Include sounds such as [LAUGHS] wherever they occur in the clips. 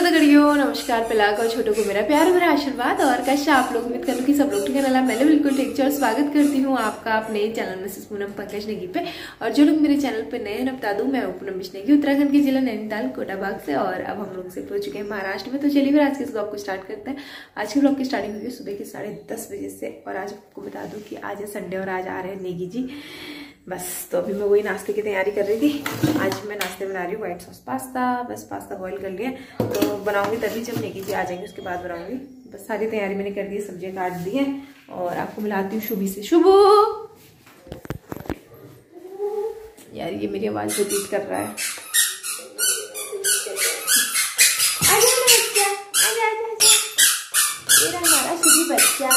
Hello दगड़ियों नमस्कार पिलाक और छोटों को मेरा प्यार, मेरा आशीर्वाद और कैसे आप लोग उम्मीद करूँ कि सब लोग ठीक है। मैं बिल्कुल ठीक और स्वागत करती हूँ आपका अपने चैनल मिसेस पूनम पंकज नेगी पे। और जो लोग मेरे चैनल पे नए हैं बता दूँ मैं पूनम नेगी उत्तराखंड के जिला नैनीताल कोटाबाग से। और अब हम लोग से हो चुके हैं महाराष्ट्र में। तो चलिए फिर आज के ब्लॉग को स्टार्ट करते हैं। आज के ब्लॉग की स्टार्टिंग हुई सुबह के साढ़े बजे से। और आज आपको बता दूँ कि आज है संडे और आज आ रहे हैं नेगी जी। बस तो अभी मैं वही नाश्ते की तैयारी कर रही थी। आज मैं नाश्ते बना रही हूँ व्हाइट सॉस पास्ता बस पास्ता बॉईल कर लिया तो बनाऊँगी तभी जब नेगी जी आ जाएँगे, उसके बाद बनाऊँगी। बस सारी तैयारी मैंने कर दी है सब्ज़ियाँ काट दी है और आपको मिलाती हूँ शुभी से। शुभू! यार, ये मेरी आवाज़ रिपीट कर रहा है हमारा शुभी बच्चा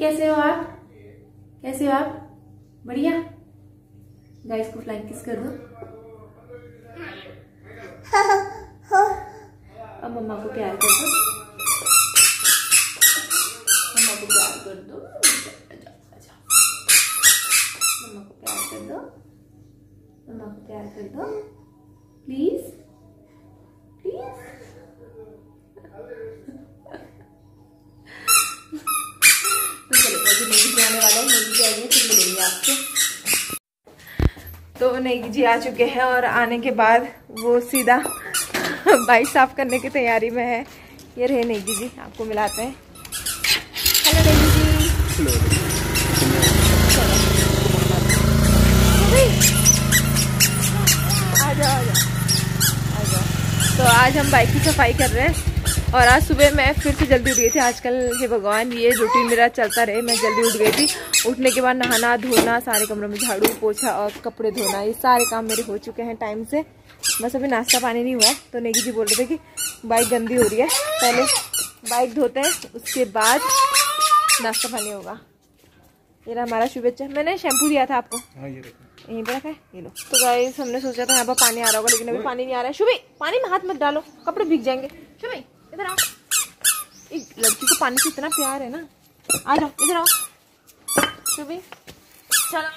कैसे हो आप कैसे हो आप बढ़िया गाइस को फ्लाइंग किस कर। दो अब मम्मा को प्यार कर दो। मम्मा को प्यार कर दो। मम्मा को प्यार कर दो। मम्मा को प्यार कर दो। प्लीज़। प्लीज़। [LAUGHS] आने वाला है फिर मिलेंगे आपसे। तो नेगी जी आ चुके हैं और आने के बाद वो सीधा [LAUGHS] बाइक साफ़ करने की तैयारी में है। ये रहे नेगी जी आपको मिलाते हैं। हेलो नेगी जी। आ जाओ आ जाओ आ जाओ। तो आज हम बाइक की सफ़ाई कर रहे हैं। और आज सुबह मैं फिर से जल्दी उठ गई थी। आजकल ये भगवान ये रूटीन मेरा चलता रहे मैं जल्दी उठ गई थी। उठने के बाद नहाना धोना सारे कमरों में झाड़ू पोछा और कपड़े धोना ये सारे काम मेरे हो चुके हैं टाइम से। बस अभी नाश्ता पानी नहीं हुआ है तो नेगी जी बोल रहे थे कि बाइक गंदी हो रही है। पहले बाइक धोते हैं उसके बाद नाश्ता पानी होगा। ये रहा हमारा शुभेच्छा मैंने शैम्पू दिया था आपको। हाँ, यहीं पर रखा है? ये लो। तो गाइस हमने सोचा था यहाँ पर पानी आ रहा होगा लेकिन अभी पानी नहीं आ रहा है। शुभी पानी में हाथ मत डालो कपड़े भीग जाएँगे। शुभी। इधर आओ। एक लड़की को पानी से इतना प्यार है ना। आ जाओ इधर आओ। चलो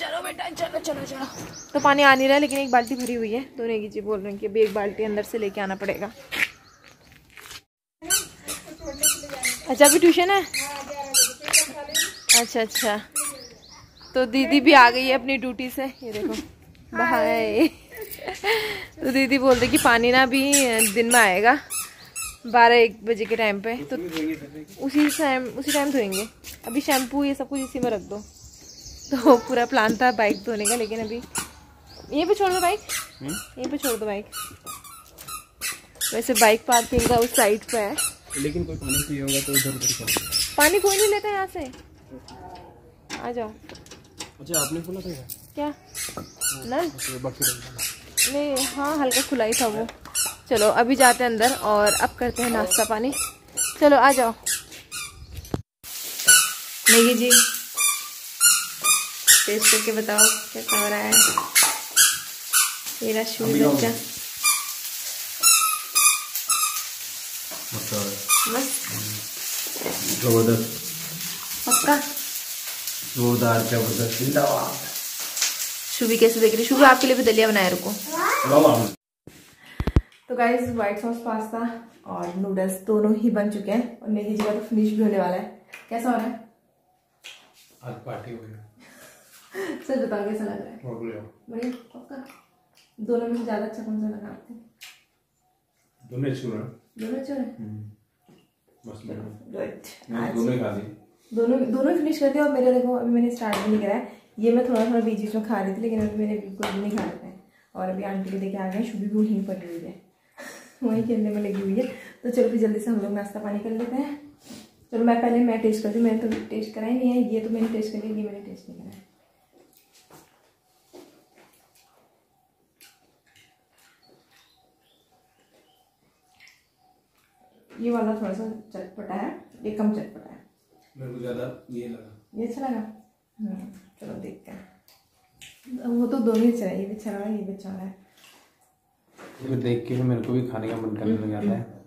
चलो बेटा चलो चलो चलो। तो पानी आ नहीं रहा है लेकिन एक बाल्टी भरी हुई है। तो नेगी जी बोल रहे हैं कि अभी एक बाल्टी अंदर से लेके आना पड़ेगा। अच्छा अभी ट्यूशन है? अच्छा अच्छा। तो दीदी भी आ गई है अपनी ड्यूटी से। ये देखो। बाय [LAUGHS] तो दीदी बोल रही कि पानी ना भी दिन में आएगा। बारह एक बजे के टाइम पे तो उसी टाइम उसी टाइम धोएँगे। अभी शैम्पू ये सब कुछ इसी में रख दो। तो पूरा प्लान था बाइक धोने का लेकिन अभी यहीं पे छोड़ दो बाइक? यहीं पे छोड़ दो बाइक वैसे बाइक पार्किंग का उस साइड पे है। लेकिन कोई पानी चाहिए होगा तो उधर उधर पानी कोई नहीं लेता यहाँ से। आ जाओ। अच्छा आपने खोला था क्या? नल नहीं हाँ हल्का खुला ही था वो। चलो अभी जाते हैं अंदर और अब करते हैं नाश्ता पानी। चलो आ जाओ। नेगी जी टेस्ट करके बताओ कैसा हो रहा है। मेरा शू बच्चा जोरदार कैसे देख रही? शुभी आपके लिए भी दलिया बनाया रुको। तो गाइज़ व्हाइट सॉस पास्ता और नूडल्स दोनों ही बन चुके हैं और नेगी जी का तो फिनिश भी होने वाला है। कैसा हो रहा है? आज पार्टी हुई सर बताओ कैसा लग रहा है? बढ़िया। पक्का? दोनों में से ज़्यादा अच्छा कौन सा लगा आपको? दोनों अच्छे हैं दोनों अच्छे हैं हम्म। बस दोनों खा ली। दोनों दोनों फिनिश कर दिया और मेरे देखो अभी मैंने स्टार्ट भी नहीं करा है। ये मैं थोड़ा थोड़ा बीच बीच में खा रही थी लेकिन अभी मैंने बिल्कुल नहीं खा रहे और अभी आंटी को देखे आ गए शुभी भी वहीं पड़ी हुई है। वहीं खेलने में लगी हुई है। तो चलो फिर जल्दी से हम लोग नाश्ता पानी कर लेते हैं। चलो मैं पहले मैं टेस्ट करती हूँ मैंने तो टेस्ट करा ही नहीं है। ये तो मैंने टेस्ट कर ये मैंने टेस्ट नहीं करा है। ये वाला थोड़ा सा चटपटा है ये कम चटपटा है। मेरे को ज़्यादा ये लगा। ये अच्छा लगा? हम्म, चलो देखते हैं। वो तो दोनों ही अच्छा है ये भी अच्छा ये भी अच्छा रहा ये देख के मेरे को भी खाने का मन करने लग जाता है।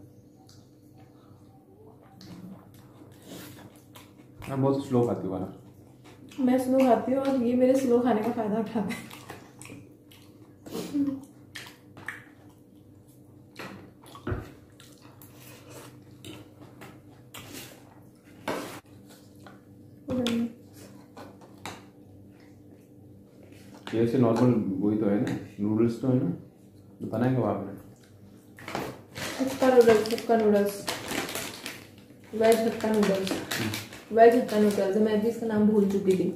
मैं बहुत स्लो खाती हूँ मैं स्लो खाती हूँ और ये मेरे स्लो खाने का फ़ायदा उठाते हैं। ये से नॉर्मल वही तो है ना? नूडल्स तो है ना? बनाएगा वो आपने hakka noodles hakka noodles veg hakka noodles veg hakka noodles मैं भी इसका नाम भूल चुकी थी।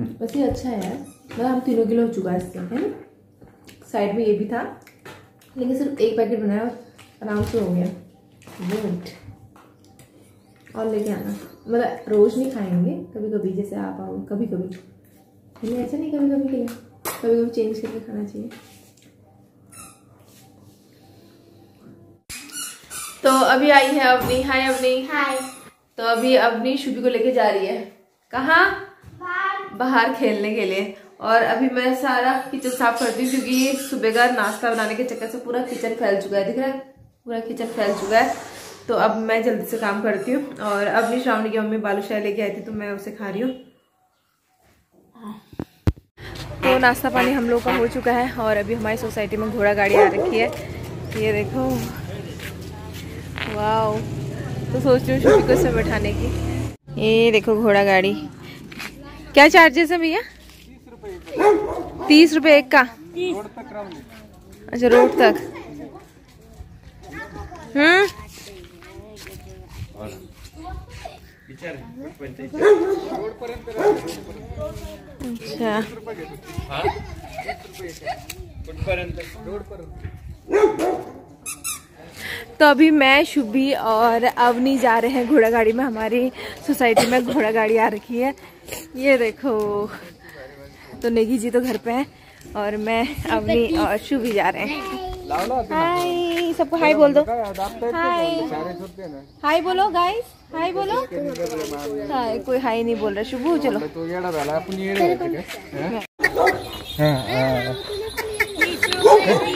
वैसे ये अच्छा है यार। मतलब हम तीनों किलो हो चुका है इससे है ना? साइड में ये भी था। लेकिन सिर्फ़ एक पैकेट बनाया और आराम से हो गया। गुड और लेके आना। मतलब रोज नहीं खाएँगे कभी कभी जैसे आप आओ कभी कभी नहीं ऐसा नहीं कभी कभी के लिए। कभी कभी चेंज करके खाना चाहिए। तो अभी आई है अवनी। हाय अवनी। हाय। तो अभी अवनी शुभी को लेके जा रही है। कहाँ? बाहर। खेलने के लिए। और अभी मैं सारा किचन साफ़ करती हूँ क्योंकि सुबह का नाश्ता बनाने के चक्कर से पूरा किचन फैल चुका है। दिख रहा है? पूरा किचन फैल चुका है। तो अब मैं जल्दी से काम करती हूँ। और अवनी श्रावणी की मम्मी बालूशाही लेके आई थी तो मैं उसे खा रही हूँ। तो नाश्ता पानी हम लोग का हो चुका है। और अभी हमारी सोसाइटी में घोड़ा गाड़ी आ रखी है। ये देखो। वाओ। तो सोच रही हूँ बैठाने की। ये देखो घोड़ा गाड़ी। क्या चार्जेस है भैया? तीस रुपए एक का। अच्छा रोड तक। हम्म? अच्छा। तो अभी मैं शुभी और अवनी जा रहे हैं घोड़ा गाड़ी में। हमारी सोसाइटी में घोड़ा गाड़ी आ रखी है। ये देखो तो नेगी जी तो घर पे हैं और मैं अवनी और शुभी जा रहे हैं। हाय सबको हाय बोल दो। हाय हाय बोलो गाइस हाय बोलो। हाय कोई हाय नहीं बोल रहा। शुभू चलो। तो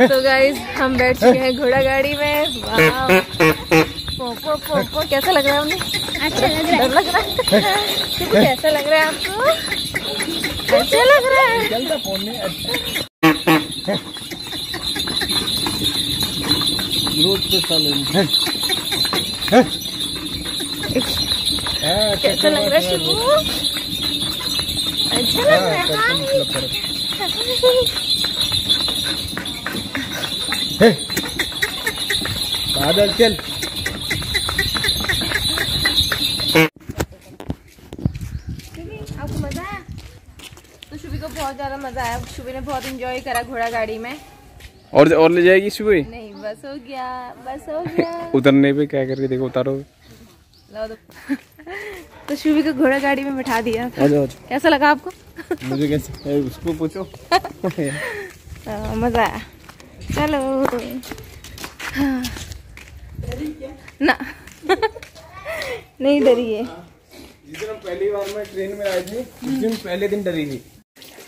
गाइस हम बैठ चुके हैं घोड़ा गाड़ी में। वाह। पोपो पोपो कैसा लग रहा है उन्हें? अच्छा लग रहा डर लग रहा है? [LAUGHS] कैसा लग रहा है आपको? [LAUGHS] अच्छा लग रहा है? कैसा लग रहा है शुभू अच्छा लग रहा है बादल चल। आपको मज़ा आया? तो शुभी को बहुत ज़्यादा मज़ा आया। शुभी ने बहुत इंजॉय करा घोड़ा गाड़ी में। और और ले जाएगी सुबह नहीं बस हो गया बस हो गया। [LAUGHS] उतरने पे क्या करके देखो उतारो। [LAUGHS] तो शुभी को घोड़ा गाड़ी में बिठा दिया। आ जाओ कैसा लगा आपको? मुझे कैसे उसको पूछो। [LAUGHS] हाँ, मज़ा आया। चलो। हाँ। ना। नहीं डरी है। जिस दिन पहली बार मैं ट्रेन में आए थे उस दिन पहले दिन डरी थी।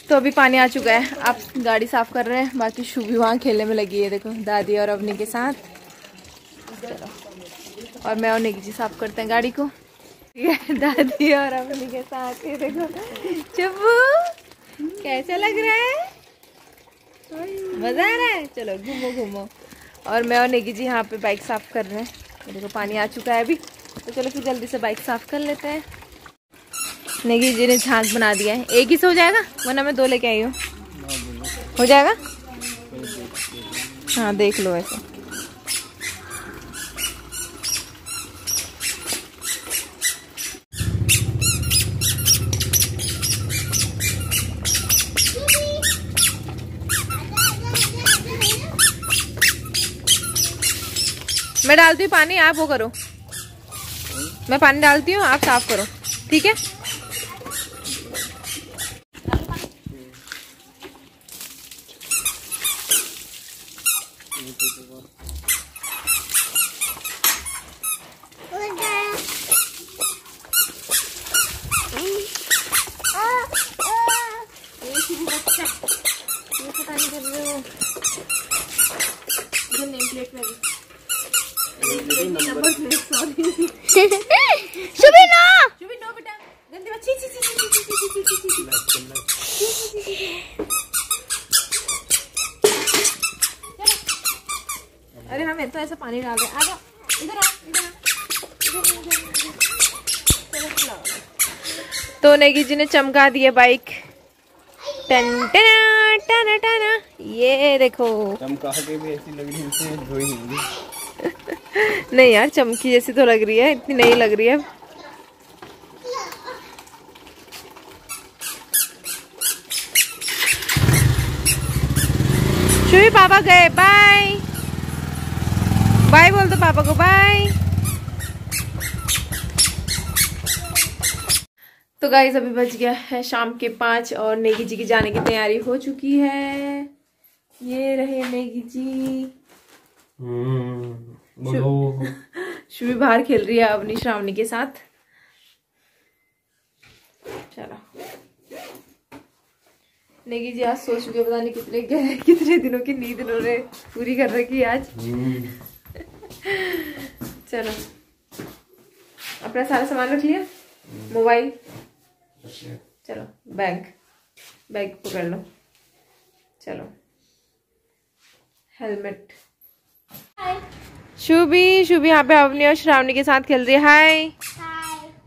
तो अभी पानी आ चुका है। आप गाड़ी साफ़ कर रहे हैं बाकी शुभी वहाँ खेलने में लगी है। देखो दादी और अवनी के साथ। चलो। और मैं और निकी जी साफ़ करते हैं गाड़ी को। दादी और अवनी के साथ। ये देखो चुप्पू कैसा लग रहा है? मज़ा आ रहा है? चलो, घूमो घूमो। और मैं और निकी जी यहाँ पे बाइक साफ़ कर रहे हैं। देखो, पानी आ चुका है अभी। तो चलो, फिर जल्दी से बाइक साफ़ कर लेते हैं। नेगी जी ने झाँक बना दिया है। एक ही से हो जाएगा? वरना मैं दो लेके आई हूँ। हो जाएगा? हाँ देख लो ऐसे। मैं डालती हूँ पानी, आप वो करो। मैं पानी डालती हूँ, आप साफ़ करो। ठीक है ये पता नहीं कर रहे हो इधर नेम प्लेट में number plate sorry Shubhi no Shubhi no बेटा मेरे तो ऐसा पानी डाल रहा है आ इधर आ। इधर। तो नेगी जी ने चमका दिया बाइक। टन टना टना टना। ये देखो। चमका के भी ऐसी लग रही है धोई नहीं नहीं यार चमकी जैसी तो लग रही है इतनी नहीं लग रही है। शुभी पापा गए बाय बाय बोल दो पापा को बाय तो गाइस अभी बज गया है शाम के पाँच और नेगी जी की जाने की तैयारी हो चुकी है। ये रहे नेगी जी। बोलो। [LAUGHS] शुभी बाहर खेल रही है अपनी श्रावणी के साथ। चलो। नेगी जी आज सो चुके पता नहीं कितने गए [LAUGHS] कितने दिनों की नींद इन्होंने पूरी कर रखी है आज। [LAUGHS] चलो। अपना सारा सामान रख लिया? मोबाइल? चलो बैग बैग पकड़ लो। चलो। हेलमेट शुभी शुभी यहाँ पे अवनी और श्रावणी के साथ खेल रही है। हाय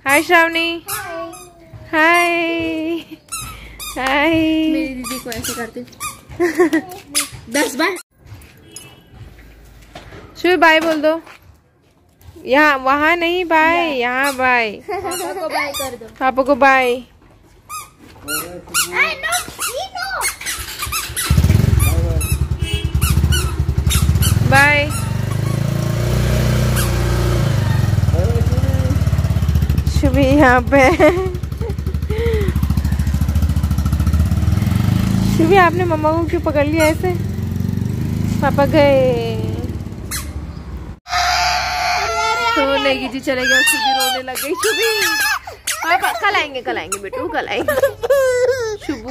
हाय श्रावणी। हाय हाय मेरी दीदी को ऐसे करते। [LAUGHS] दस बार। शुभी बाय बोल दो। यहाँ वहाँ नहीं बाय यहाँ बाय [LAUGHS] पापा को बाय कर दो। पापा को बाय बाय शुभी यहाँ पे। शुभी आपने मम्मा को क्यों पकड़ लिया ऐसे? पापा गए तो नेगी जी चले गए शुभी रोने लग गई शुभी कल आएँगे कल आएँगे बेटू कल आएँगे। [LAUGHS] शुभू